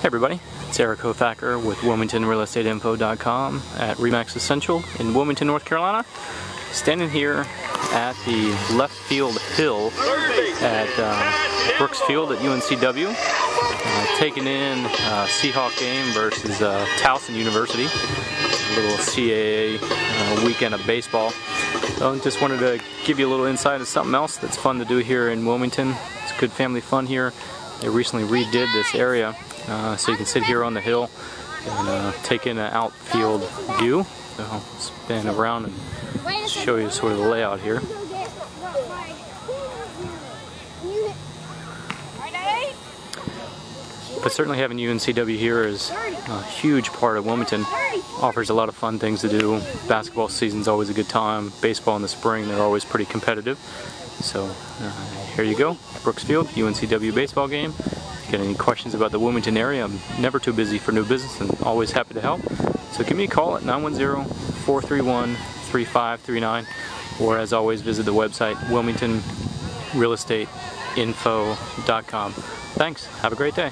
Hey everybody, it's Erik Hoffacker with WilmingtonRealEstateInfo.com at Re/Max Essential in Wilmington, North Carolina. Standing here at the left field hill at uh, Brooks Field at UNCW, uh, taking in a Seahawk game versus uh, Towson University, a little CAA uh, weekend of baseball. So just wanted to give you a little insight into something else that's fun to do here in Wilmington. It's good family fun here. They recently redid this area uh, so you can sit here on the hill and uh, take in an outfield view. So I'll spin around and show you sort of the layout here. But certainly having UNCW here is a huge part of Wilmington. Offers a lot of fun things to do. Basketball season's always a good time. Baseball in the spring, they're always pretty competitive. So uh, here you go, Brooks Field, UNCW baseball game. Get any questions about the Wilmington area, I'm never too busy for new business and always happy to help. So give me a call at 910-431-3539 or as always visit the website wilmingtonrealestateinfo.com. Thanks, have a great day.